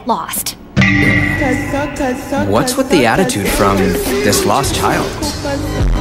get lost. What's with the attitude from this lost child?